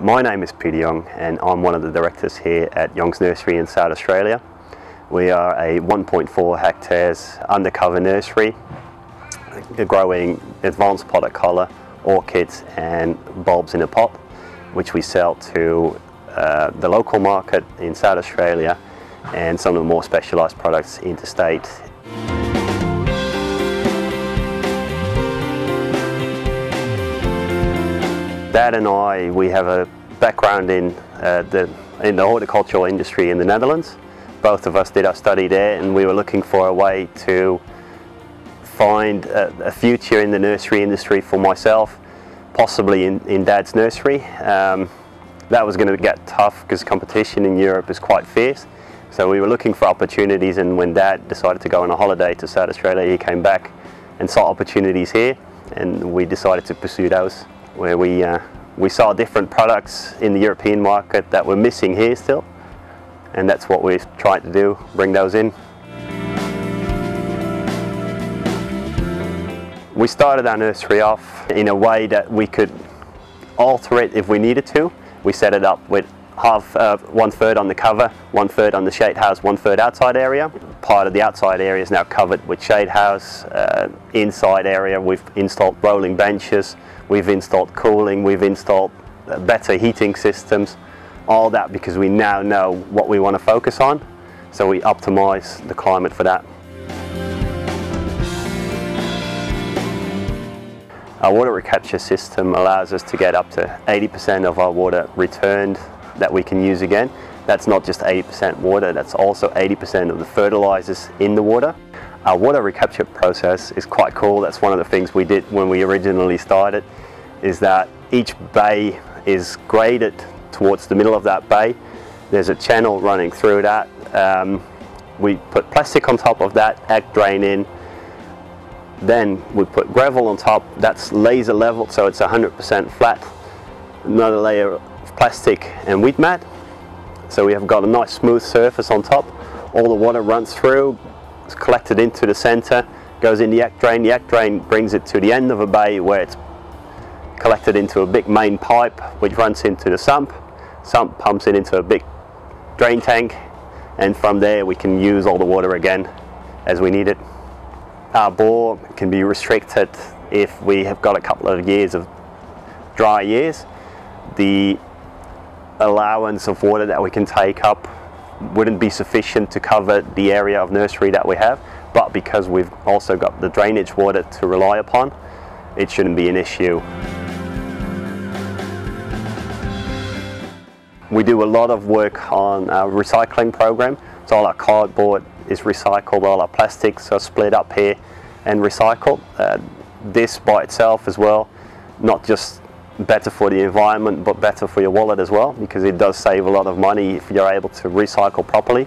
My name is Peter Jong and I'm one of the directors here at Jong's Nursery in South Australia. We are a 1.4 hectares undercover nursery growing advanced potted color, orchids and bulbs in a pot which we sell to uh, the local market in South Australia and some of the more specialised products interstate. Dad and I, we have a background in uh, the in the horticultural industry in the Netherlands. Both of us did our study there and we were looking for a way to find a, a future in the nursery industry for myself, possibly in, in Dad's nursery. Um, that was going to get tough because competition in Europe is quite fierce. So we were looking for opportunities and when Dad decided to go on a holiday to South Australia, he came back and saw opportunities here and we decided to pursue those where we, uh, we saw different products in the European market that were missing here still and that's what we're trying to do, bring those in. We started our nursery off in a way that we could alter it if we needed to. We set it up with half, uh, one third on the cover, one third on the shade house, one third outside area. Part of the outside area is now covered with shade house. Uh, inside area we've installed rolling benches, we've installed cooling, we've installed uh, better heating systems. All that because we now know what we want to focus on. So we optimize the climate for that. Our water recapture system allows us to get up to 80% of our water returned that we can use again. That's not just 80% water, that's also 80% of the fertilizers in the water. Our water recapture process is quite cool. That's one of the things we did when we originally started, is that each bay is graded towards the middle of that bay. There's a channel running through that. Um, we put plastic on top of that, ag drain in, then we put gravel on top, that's laser leveled so it's 100% flat. Another layer of plastic and weed mat. So we have got a nice smooth surface on top. All the water runs through, it's collected into the center, goes in the ag drain. The ag drain brings it to the end of a bay where it's collected into a big main pipe which runs into the sump. Sump pumps it into a big drain tank and from there we can use all the water again as we need it. Our bore can be restricted if we have got a couple of years of dry years. The allowance of water that we can take up wouldn't be sufficient to cover the area of nursery that we have, but because we've also got the drainage water to rely upon, it shouldn't be an issue. We do a lot of work on our recycling program, so all our cardboard is recycled, all our plastics are split up here and recycled. Uh, this by itself as well, not just better for the environment but better for your wallet as well because it does save a lot of money if you're able to recycle properly.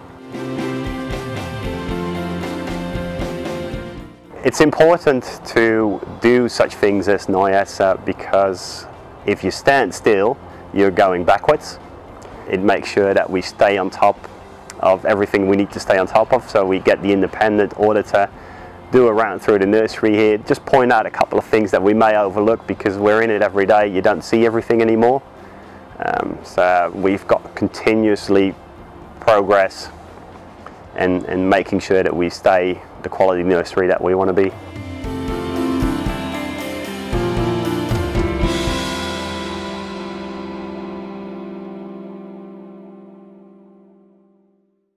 It's important to do such things as NIASA because if you stand still you're going backwards. It makes sure that we stay on top of everything we need to stay on top of. So we get the independent auditor, do a round through the nursery here, just point out a couple of things that we may overlook because we're in it every day, you don't see everything anymore. Um, so we've got continuously progress and, and making sure that we stay the quality nursery that we want to be.